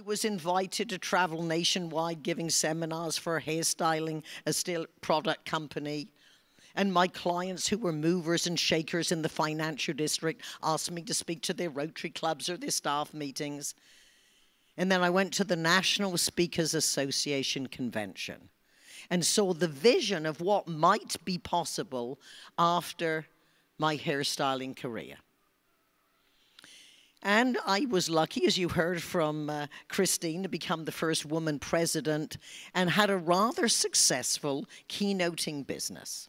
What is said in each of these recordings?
was invited to travel nationwide giving seminars for a hairstyling, a still product company. And my clients who were movers and shakers in the financial district asked me to speak to their Rotary clubs or their staff meetings. And then I went to the National Speakers Association convention and saw the vision of what might be possible after my hairstyling career. And I was lucky, as you heard from uh, Christine, to become the first woman president and had a rather successful keynoting business.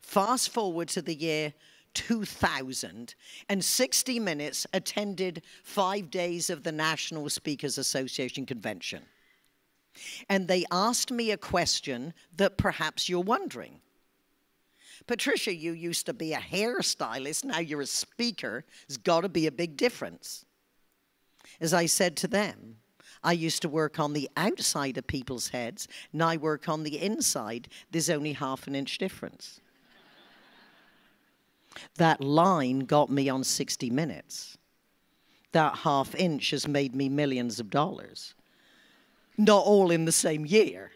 Fast forward to the year 2000, and 60 Minutes attended five days of the National Speakers Association convention. And they asked me a question that perhaps you're wondering. Patricia, you used to be a hairstylist, now you're a speaker. There's got to be a big difference. As I said to them, I used to work on the outside of people's heads, now I work on the inside. There's only half an inch difference. That line got me on 60 Minutes. That half inch has made me millions of dollars. Not all in the same year.